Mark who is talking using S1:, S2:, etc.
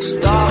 S1: Stop.